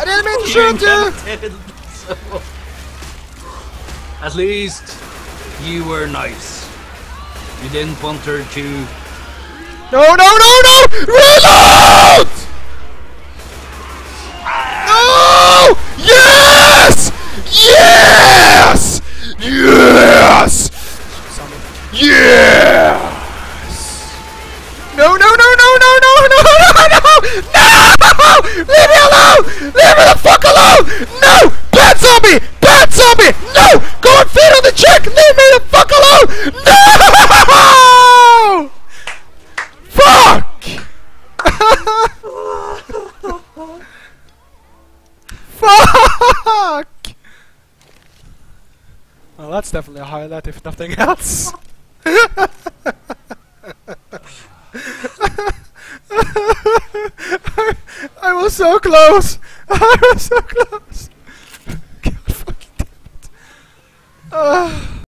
I didn't mean to shoot you! so. At least you were nice. You didn't want her to. No, no, no, no! Reload! No! Yes! Yes! Yes! Yes! No, no, no, Fuck! Well, that's definitely a highlight, if nothing else. I was so close! I was so close! God fucking damn it. Ah.